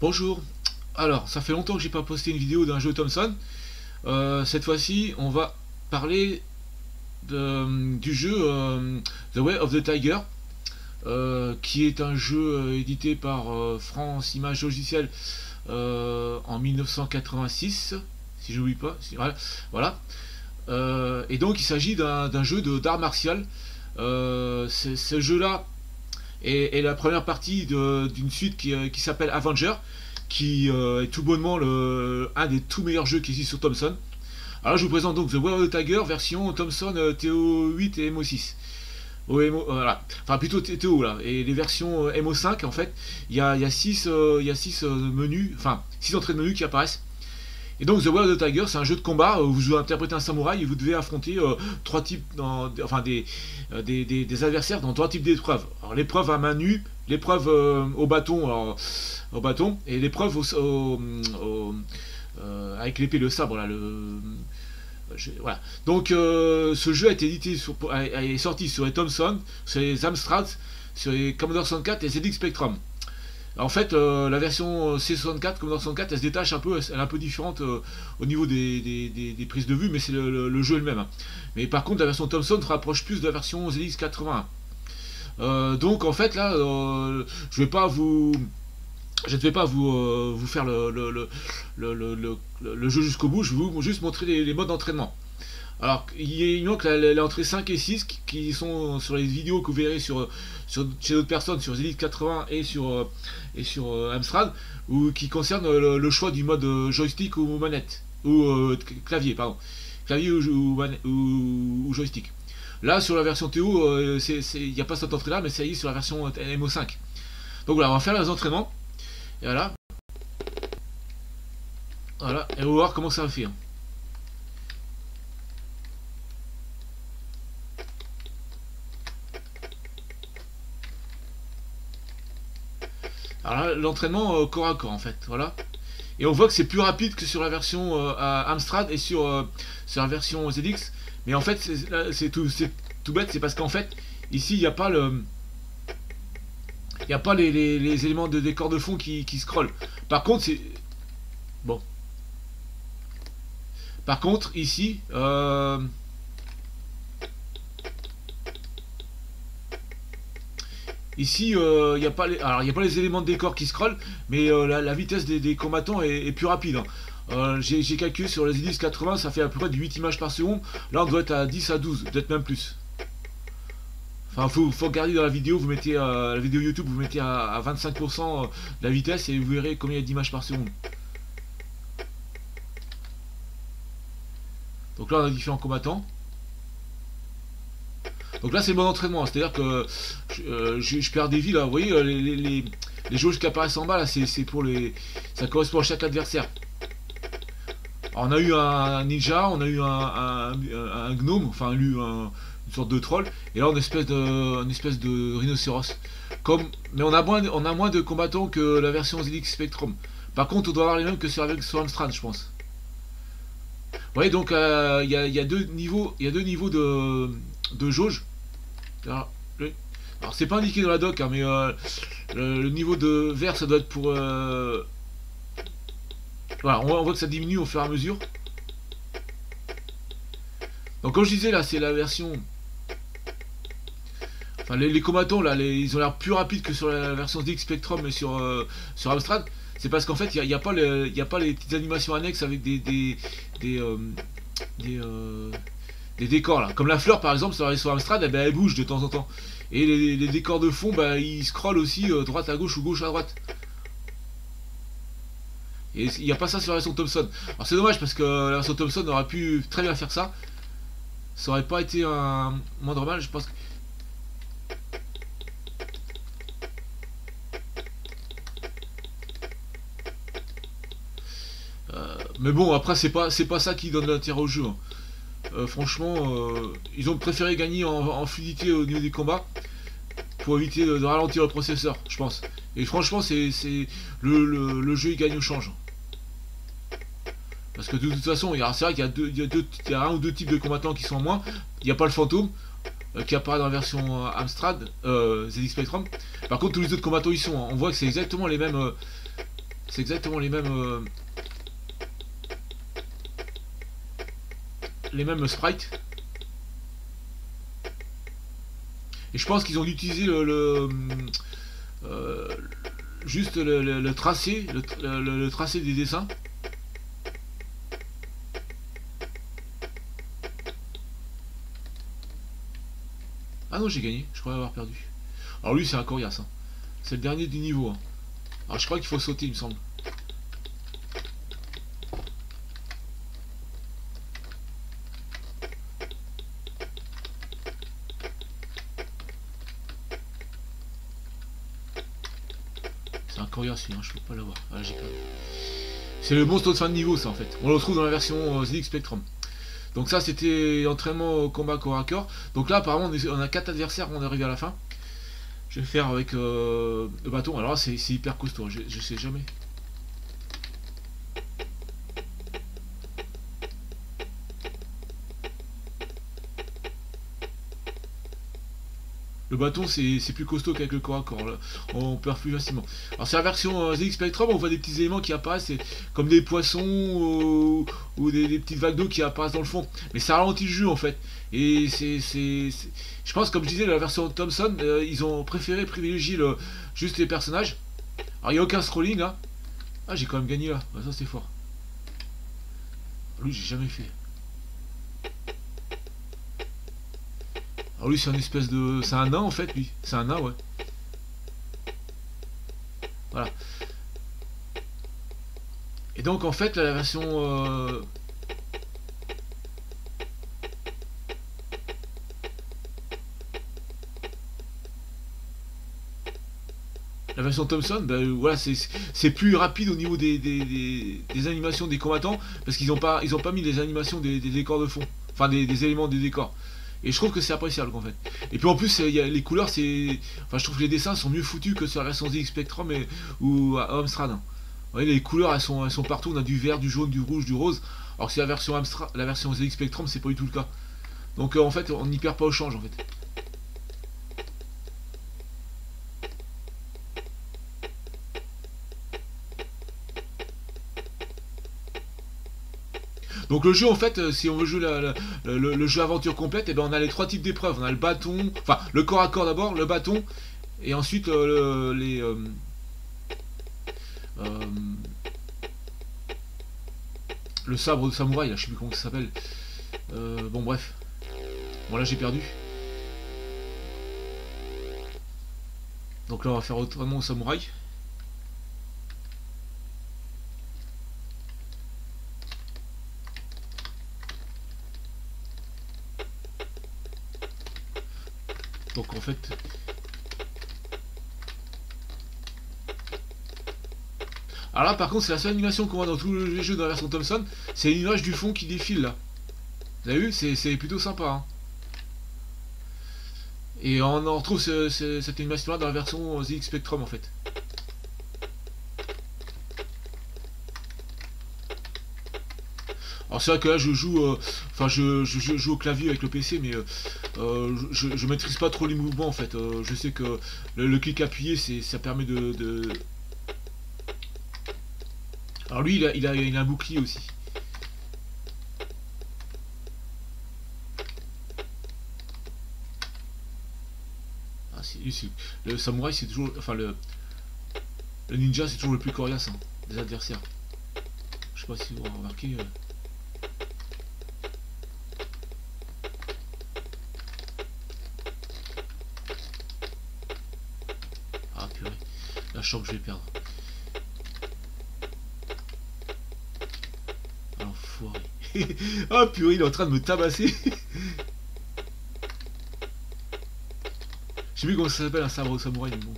Bonjour. Alors, ça fait longtemps que j'ai pas posté une vidéo d'un jeu Thomson. Euh, cette fois-ci, on va parler du jeu euh, The Way of the Tiger, euh, qui est un jeu édité par France Images Logicielles en 1986, si je n'oublie pas. voilà. et donc, il s'agit d'un jeu d'art martial. ce jeu-là est, la première partie d'une suite qui s'appelle Avenger qui euh, est tout bonnement le, un des tout meilleurs jeux qui existent sur Thomson. Alors je vous présente donc The War of the Tiger version Thomson euh, TO8 et MO6. MO, voilà. Enfin plutôt TO là. Et les versions euh, MO5 en fait, il y a 6 il y a six, menus, enfin 6 entrées de menus qui apparaissent. Et donc The War of the Tiger, c'est un jeu de combat où vous interprétez un samouraï et vous devez affronter trois types, enfin des des, adversaires dans trois types d'épreuves. Alors l'épreuve à main nue, l'épreuve au bâton, au bâton, et l'épreuve euh, avec l'épée, le sabre, là, le... voilà. Donc euh, ce jeu a été édité sur, est sorti sur les Thomson, sur les Amstrad, sur les Commodore 64 et ZX Spectrum. En fait, euh, la version C64, Commodore 64, elle se détache un peu, elle est un peu différente au niveau des, prises de vue, mais c'est le, jeu le même. Hein. Mais par contre, la version Thomson se rapproche plus de la version ZX81. donc en fait, là, je vais pas vous je ne vais pas vous, euh, vous faire le, le, le, jeu jusqu'au bout, je vais vous juste montrer les, modes d'entraînement. Alors, il manque les entrées 5 et 6 qui sont sur les vidéos que vous verrez sur, chez d'autres personnes, sur Zelite 80 et sur, euh, et sur euh, Amstrad, ou qui concernent le, choix du mode joystick ou manette, ou clavier, pardon. Clavier ou, ou, joystick. Là, sur la version TO, il n'y a pas cette entrée-là, mais ça y est sur la version MO5. Donc voilà, on va faire les entraînements. Et voilà. Voilà, et on va voir comment ça va faire. Alors l'entraînement euh, corps à corps en fait, voilà. Et on voit que c'est plus rapide que sur la version euh, Amstrad et sur, euh, sur la version ZX. Mais en fait, c'est tout, tout bête, c'est parce qu'en fait, ici, il n'y a pas le il n'y a pas les, éléments de décor de fond qui, qui scrollent. Par contre, c'est... Bon. Par contre, ici... ici, il euh, n'y a, pas les... Éléments de décor qui scrollent, mais euh, la, vitesse des, combattants est, plus rapide. Hein. J'ai calculé sur les indices 80, ça fait à peu près de 8 images par seconde. Là, on doit être à 10 à 12, peut-être même plus. Enfin, faut, faut regarder dans la vidéo, vous mettez euh, la vidéo YouTube, vous mettez à, 25% la vitesse et vous verrez combien il y a d'images par seconde. Donc là, on a différents combattants. Donc là, c'est bon entraînement, c'est-à-dire que euh, je, perds des vies là. Vous voyez, euh, les, les, jauges qui apparaissent en bas là, c'est pour les, ça correspond à chaque adversaire. on a eu un ninja, on a eu un, gnome, enfin une sorte de troll, et là une espèce de, une espèce de rhinocéros. Comme, mais on a, moins, on a moins de combattants que la version ZX Spectrum. Par contre, on doit avoir les mêmes que sur, avec, sur Amstrad, je pense. Vous voyez, donc euh, il y, a, deux niveaux, y a deux niveaux de, de jauge. Alors, c'est pas indiqué dans la doc, hein, mais euh, le, niveau de vert, ça doit être pour. Euh, voilà, on voit que ça diminue au fur et à mesure. Donc comme je disais là, c'est la version Enfin, les, combattants, là, ils ont l'air plus rapides que sur la version DX Spectrum et sur, euh, sur Amstrad. C'est parce qu'en fait, il n'y a, pas a pas les petites animations annexes avec des, des, des, euh, euh, des, décors, là. Comme la fleur, par exemple, sur, sur Amstrad, eh ben, elle bouge de temps en temps. Et les, décors de fond, bah, ils scrollent aussi droite à gauche ou gauche à droite. Et il n'y a pas ça sur la version Thompson. Alors c'est dommage parce que la version Thompson aurait pu très bien faire ça. Ça aurait pas été un moindre mal, je pense que Mais bon, après, c'est pas, pas ça qui donne l'intérêt au jeu. Hein. Euh, franchement, euh, ils ont préféré gagner en, fluidité au niveau des combats pour éviter de, ralentir le processeur, je pense. Et franchement, c'est, le, jeu il gagne au change. Parce que de toute façon, c'est vrai qu'il y il y a, un ou deux types de combattants qui sont en moins. Il n'y a pas le fantôme euh, qui apparaît dans la version Amstrad, ZX Spectrum. Par contre, tous les autres combattants ils sont. Hein. On voit que c'est exactement les mêmes C'est exactement les mêmes... les mêmes sprites. Et je pense qu'ils ont utilisé le... euh, juste le, tracé, le, tra- le- le tracé des dessins. Ah non, j'ai gagné, je croyais avoir perdu. Alors lui, c'est un coriace. hein. C'est le dernier du niveau. hein. Alors je crois qu'il faut sauter, il me semble. Hein. Ah. C'est le monstre de fin de niveau, ça en fait. On le retrouve dans la version euh, ZX Spectrum. Donc ça, c'était entraînement au combat corps à corps. Donc là, apparemment, on, a 4 adversaires, on est arrivé à la fin. Je vais faire avec euh, le bâton. Alors c'est hyper costaud, je, je sais jamais. Le bâton, c'est plus costaud qu'avec le corps à corps. On perd plus facilement. Alors, c'est la version euh, ZX Spectrum, on voit des petits éléments qui apparaissent, comme des poissons ou, ou des, petites vagues d'eau qui apparaissent dans le fond. Mais ça ralentit le jeu en fait. Et c'est. Je pense, comme je disais, la version Thompson, euh, ils ont préféré privilégier juste les personnages. Alors, il n'y a aucun scrolling là. Ah, j'ai quand même gagné là. Bah, ça, c'est fort. Lui, j'ai jamais fait. Alors, lui, c'est un espèce de. C'est un nain en fait, lui. C'est un nain, ouais. Voilà. Et donc, en fait, la version. euh, La version Thompson, ben, voilà, c'est plus rapide au niveau des, des, animations des combattants parce qu'ils n'ont pas, pas mis les animations des, décors de fond, enfin des éléments des décors. Et je trouve que c'est appréciable en fait. Et puis en plus, y les couleurs, c'est, enfin, je trouve que les dessins sont mieux foutus que sur la version ZX Spectrum ou à Amstrad. Vous voyez, les couleurs, elles sont, elles sont partout. On a du vert, du jaune, du rouge, du rose. Alors que c'est la version Amstrad, la version ZX Spectrum, c'est pas du tout le cas. Donc euh, en fait, on n'y perd pas au change en fait. Donc le jeu en fait, euh, si on veut jouer le, jeu aventure complète, et ben on a les trois types d'épreuves. On a le bâton, enfin le corps à corps d'abord, le bâton, et ensuite euh, le- les euh, le sabre de samouraï. Là, je sais plus comment ça s'appelle. Bon bref. Bon là j'ai perdu. Donc là on va faire autrement au samouraï. Donc en fait. Par contre c'est la seule animation qu'on voit dans tous les jeux de la version Thompson, c'est l'image du fond qui défile là. Vous avez vu C'est plutôt sympa. hein. Et on en retrouve ce- ce- cette animation là dans la version ZX Spectrum en fait. Alors c'est vrai que là je joue, euh, enfin je, joue au clavier avec le PC, mais euh, euh, je, maîtrise pas trop les mouvements en fait. Je sais que le, clic appuyé, c'est, ça permet de- Alors lui, il a, il a, un bouclier aussi. Ah, c'est- le samouraï, c'est toujours, enfin le, le ninja, c'est toujours le plus coriace hein, des adversaires. Je sais pas si vous avez remarqué. euh. Ah purée. Sens que je vais perdre. Ah, L'enfoiré. ah purée, il est en train de me tabasser. Je sais plus comment ça s'appelle un sabre samouraï, mais bon.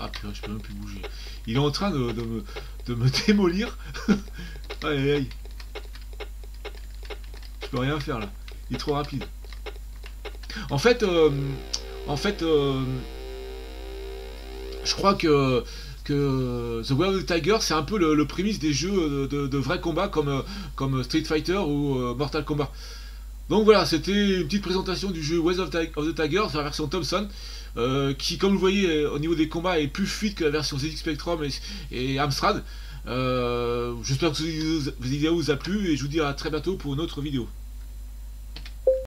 Ah purée, je peux même plus bouger. Il est en train de, de me, de me démolir. aïe aïe aïe. Je peux rien faire là. Il est trop rapide. En fait, euh, en fait, euh, je crois que The Way of the Tiger, c'est un peu le, le prémisse des jeux de, vrais combats comme, euh, comme Street Fighter ou euh, Mortal Kombat. Donc voilà, c'était une petite présentation du jeu Ways of, the Tiger, la version Thompson, euh, qui, comme vous voyez, au niveau des combats, est plus fluide que la version ZX Spectrum et, Amstrad. J'espère que cette vidéo vous a plu et je vous dis à très bientôt pour une autre vidéo.